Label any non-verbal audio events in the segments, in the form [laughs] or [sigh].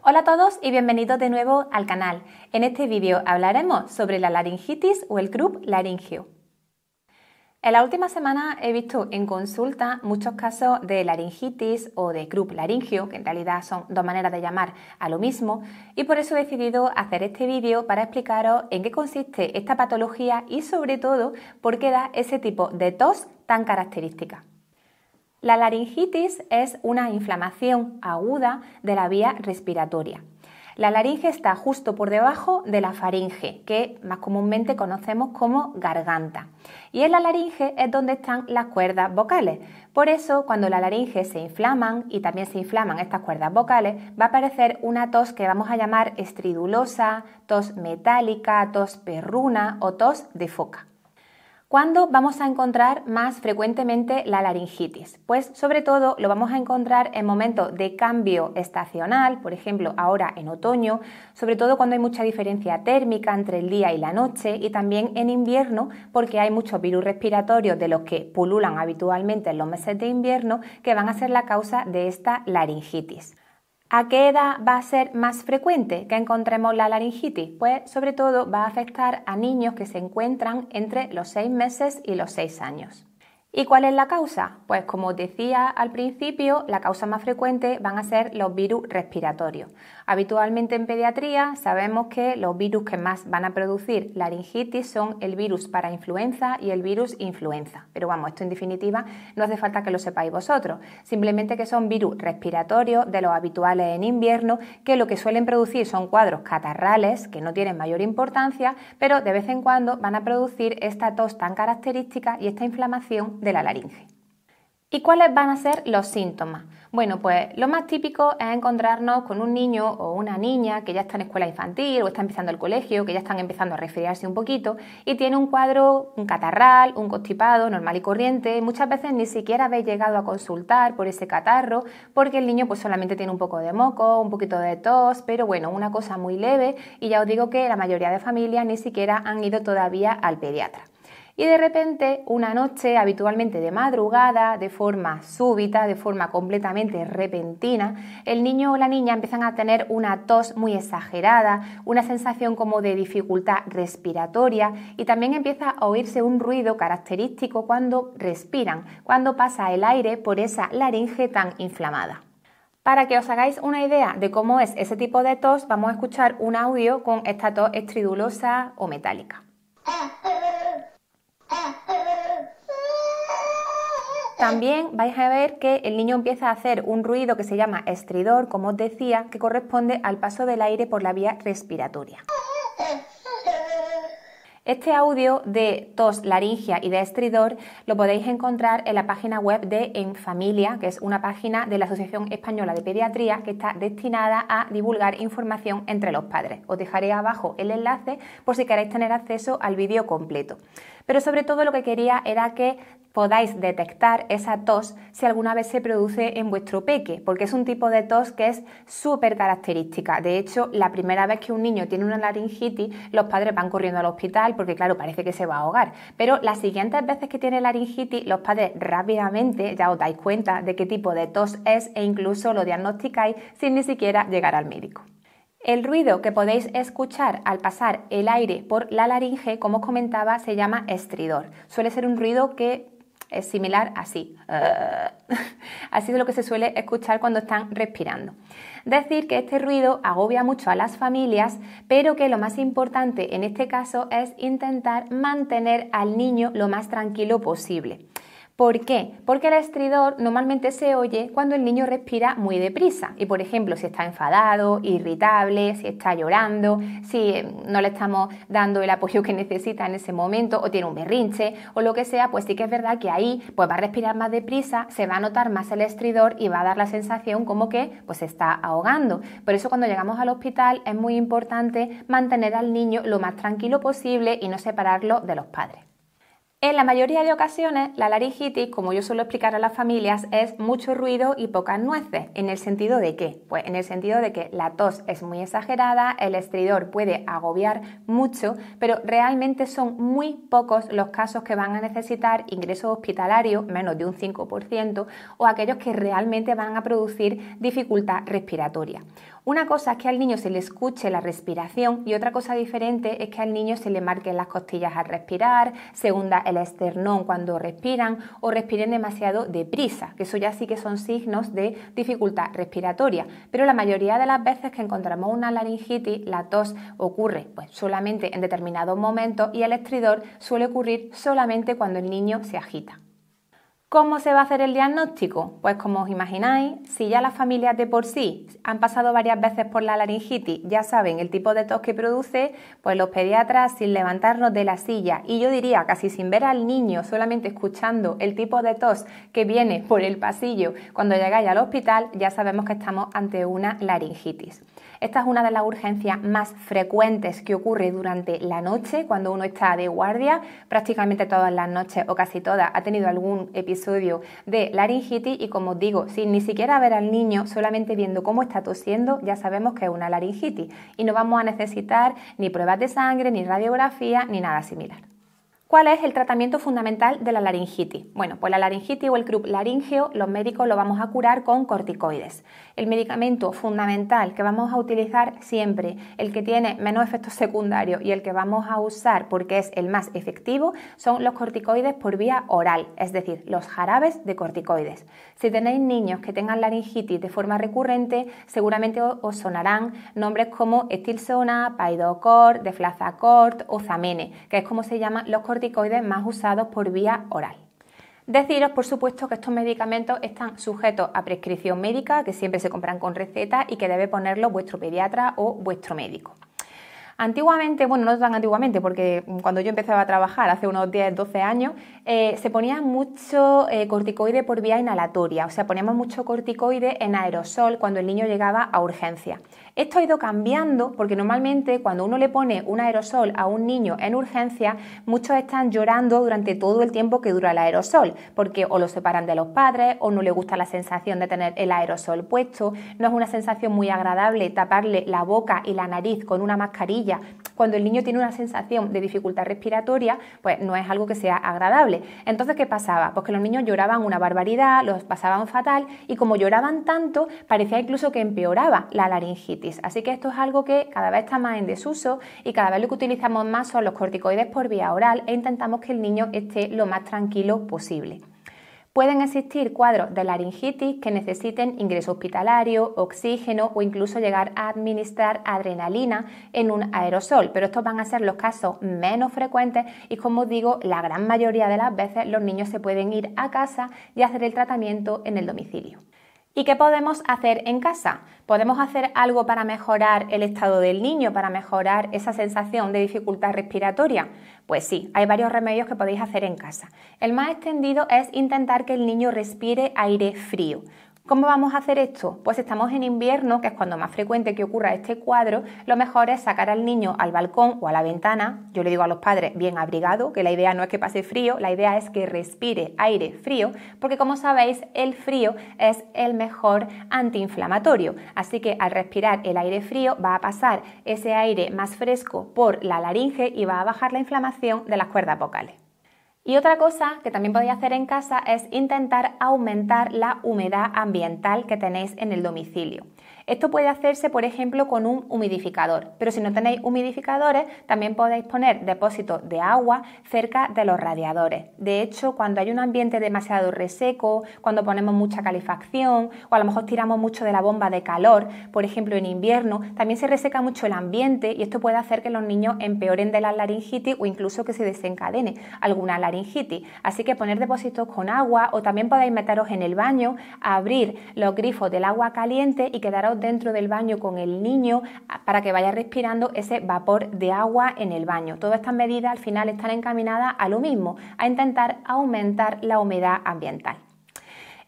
Hola a todos y bienvenidos de nuevo al canal. En este vídeo hablaremos sobre la laringitis o el croup laringio. En la última semana he visto en consulta muchos casos de laringitis o de croup laringio, que en realidad son dos maneras de llamar a lo mismo, y por eso he decidido hacer este vídeo para explicaros en qué consiste esta patología y sobre todo por qué da ese tipo de tos tan característica. La laringitis es una inflamación aguda de la vía respiratoria. La laringe está justo por debajo de la faringe, que más comúnmente conocemos como garganta. Y en la laringe es donde están las cuerdas vocales. Por eso, cuando la laringe se inflaman y también se inflaman estas cuerdas vocales, va a aparecer una tos que vamos a llamar estridulosa, tos metálica, tos perruna o tos de foca. ¿Cuándo vamos a encontrar más frecuentemente la laringitis? Pues sobre todo lo vamos a encontrar en momentos de cambio estacional, por ejemplo ahora en otoño, sobre todo cuando hay mucha diferencia térmica entre el día y la noche y también en invierno porque hay muchos virus respiratorios de los que pululan habitualmente en los meses de invierno que van a ser la causa de esta laringitis. ¿A qué edad va a ser más frecuente que encontremos la laringitis? Pues sobre todo va a afectar a niños que se encuentran entre los 6 meses y los 6 años. ¿Y cuál es la causa? Pues como os decía al principio, la causa más frecuente van a ser los virus respiratorios. Habitualmente en pediatría sabemos que los virus que más van a producir laringitis son el virus para influenza y el virus influenza. Pero vamos, esto en definitiva no hace falta que lo sepáis vosotros. Simplemente que son virus respiratorios de los habituales en invierno que lo que suelen producir son cuadros catarrales que no tienen mayor importancia, pero de vez en cuando van a producir esta tos tan característica y esta inflamación de la laringe. ¿Y cuáles van a ser los síntomas? Bueno, pues lo más típico es encontrarnos con un niño o una niña que ya está en escuela infantil o está empezando el colegio, que ya están empezando a resfriarse un poquito y tiene un cuadro, un catarral, un constipado normal y corriente. Muchas veces ni siquiera habéis llegado a consultar por ese catarro porque el niño pues solamente tiene un poco de moco, un poquito de tos, pero bueno, una cosa muy leve y ya os digo que la mayoría de familias ni siquiera han ido todavía al pediatra y de repente una noche, habitualmente de madrugada, de forma súbita, de forma completamente repentina, el niño o la niña empiezan a tener una tos muy exagerada, una sensación como de dificultad respiratoria y también empieza a oírse un ruido característico cuando respiran, cuando pasa el aire por esa laringe tan inflamada. Para que os hagáis una idea de cómo es ese tipo de tos, vamos a escuchar un audio con esta tos estridulosa o metálica. También vais a ver que el niño empieza a hacer un ruido que se llama estridor, como os decía, que corresponde al paso del aire por la vía respiratoria. Este audio de tos laringia y de estridor lo podéis encontrar en la página web de Enfamilia, que es una página de la Asociación Española de Pediatría que está destinada a divulgar información entre los padres. Os dejaré abajo el enlace por si queréis tener acceso al vídeo completo. Pero sobre todo lo que quería era que podáis detectar esa tos si alguna vez se produce en vuestro peque, porque es un tipo de tos que es súper característica. De hecho, la primera vez que un niño tiene una laringitis, los padres van corriendo al hospital porque, claro, parece que se va a ahogar. Pero las siguientes veces que tiene laringitis, los padres rápidamente ya os dais cuenta de qué tipo de tos es e incluso lo diagnosticáis sin ni siquiera llegar al médico. El ruido que podéis escuchar al pasar el aire por la laringe, como os comentaba, se llama estridor. Suele ser un ruido que es similar así. [laughs] así es lo que se suele escuchar cuando están respirando. Decir que este ruido agobia mucho a las familias, pero que lo más importante en este caso es intentar mantener al niño lo más tranquilo posible. ¿Por qué? Porque el estridor normalmente se oye cuando el niño respira muy deprisa y, por ejemplo, si está enfadado, irritable, si está llorando, si eh, no le estamos dando el apoyo que necesita en ese momento o tiene un berrinche o lo que sea, pues sí que es verdad que ahí pues va a respirar más deprisa, se va a notar más el estridor y va a dar la sensación como que pues se está ahogando. Por eso cuando llegamos al hospital es muy importante mantener al niño lo más tranquilo posible y no separarlo de los padres. En la mayoría de ocasiones, la laringitis, como yo suelo explicar a las familias, es mucho ruido y pocas nueces. ¿En el sentido de qué? Pues en el sentido de que la tos es muy exagerada, el estridor puede agobiar mucho, pero realmente son muy pocos los casos que van a necesitar ingreso hospitalario, menos de un 5%, o aquellos que realmente van a producir dificultad respiratoria. Una cosa es que al niño se le escuche la respiración y otra cosa diferente es que al niño se le marquen las costillas al respirar, se hunda el esternón cuando respiran o respiren demasiado deprisa, que eso ya sí que son signos de dificultad respiratoria. Pero la mayoría de las veces que encontramos una laringitis, la tos ocurre pues, solamente en determinados momentos y el estridor suele ocurrir solamente cuando el niño se agita. ¿Cómo se va a hacer el diagnóstico? Pues como os imagináis, si ya las familias de por sí han pasado varias veces por la laringitis, ya saben el tipo de tos que produce, pues los pediatras sin levantarnos de la silla y yo diría casi sin ver al niño, solamente escuchando el tipo de tos que viene por el pasillo cuando llegáis al hospital, ya sabemos que estamos ante una laringitis. Esta es una de las urgencias más frecuentes que ocurre durante la noche cuando uno está de guardia. Prácticamente todas las noches o casi todas ha tenido algún episodio de laringitis y como digo, sin ni siquiera ver al niño, solamente viendo cómo está tosiendo, ya sabemos que es una laringitis y no vamos a necesitar ni pruebas de sangre, ni radiografía, ni nada similar. ¿Cuál es el tratamiento fundamental de la laringitis? Bueno, pues la laringitis o el croup laringeo, los médicos lo vamos a curar con corticoides. El medicamento fundamental que vamos a utilizar siempre, el que tiene menos efectos secundarios y el que vamos a usar porque es el más efectivo, son los corticoides por vía oral, es decir, los jarabes de corticoides. Si tenéis niños que tengan laringitis de forma recurrente, seguramente os sonarán nombres como estilsona, paidocort, deflazacort o zamene, que es como se llaman los corticoides más usados por vía oral. Deciros, por supuesto, que estos medicamentos están sujetos a prescripción médica, que siempre se compran con receta y que debe ponerlo vuestro pediatra o vuestro médico. Antiguamente, bueno, no tan antiguamente, porque cuando yo empezaba a trabajar hace unos 10, 12 años, eh, se ponía mucho eh, corticoide por vía inhalatoria, o sea, poníamos mucho corticoide en aerosol cuando el niño llegaba a urgencia. Esto ha ido cambiando porque normalmente cuando uno le pone un aerosol a un niño en urgencia, muchos están llorando durante todo el tiempo que dura el aerosol, porque o lo separan de los padres o no le gusta la sensación de tener el aerosol puesto, no es una sensación muy agradable taparle la boca y la nariz con una mascarilla cuando el niño tiene una sensación de dificultad respiratoria, pues no es algo que sea agradable. Entonces, ¿qué pasaba? Pues que los niños lloraban una barbaridad, los pasaban fatal y como lloraban tanto, parecía incluso que empeoraba la Así que esto es algo que cada vez está más en desuso y cada vez lo que utilizamos más son los corticoides por vía oral e intentamos que el niño esté lo más tranquilo posible. Pueden existir cuadros de laringitis que necesiten ingreso hospitalario, oxígeno o incluso llegar a administrar adrenalina en un aerosol, pero estos van a ser los casos menos frecuentes y como digo, la gran mayoría de las veces los niños se pueden ir a casa y hacer el tratamiento en el domicilio. ¿Y qué podemos hacer en casa? ¿Podemos hacer algo para mejorar el estado del niño, para mejorar esa sensación de dificultad respiratoria? Pues sí, hay varios remedios que podéis hacer en casa. El más extendido es intentar que el niño respire aire frío. ¿Cómo vamos a hacer esto? Pues estamos en invierno, que es cuando más frecuente que ocurra este cuadro, lo mejor es sacar al niño al balcón o a la ventana, yo le digo a los padres bien abrigado, que la idea no es que pase frío, la idea es que respire aire frío, porque como sabéis el frío es el mejor antiinflamatorio, así que al respirar el aire frío va a pasar ese aire más fresco por la laringe y va a bajar la inflamación de las cuerdas vocales. Y otra cosa que también podéis hacer en casa es intentar aumentar la humedad ambiental que tenéis en el domicilio. Esto puede hacerse, por ejemplo, con un humidificador, pero si no tenéis humidificadores, también podéis poner depósitos de agua cerca de los radiadores. De hecho, cuando hay un ambiente demasiado reseco, cuando ponemos mucha calefacción o a lo mejor tiramos mucho de la bomba de calor, por ejemplo en invierno, también se reseca mucho el ambiente y esto puede hacer que los niños empeoren de la laringitis o incluso que se desencadene alguna laringitis. Así que poner depósitos con agua o también podéis meteros en el baño, abrir los grifos del agua caliente y quedaros dentro del baño con el niño para que vaya respirando ese vapor de agua en el baño. Todas estas medidas al final están encaminadas a lo mismo, a intentar aumentar la humedad ambiental.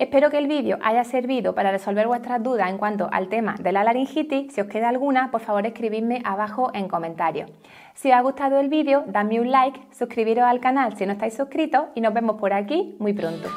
Espero que el vídeo haya servido para resolver vuestras dudas en cuanto al tema de la laringitis. Si os queda alguna, por favor escribidme abajo en comentarios. Si os ha gustado el vídeo, dadme un like, suscribiros al canal si no estáis suscritos y nos vemos por aquí muy pronto.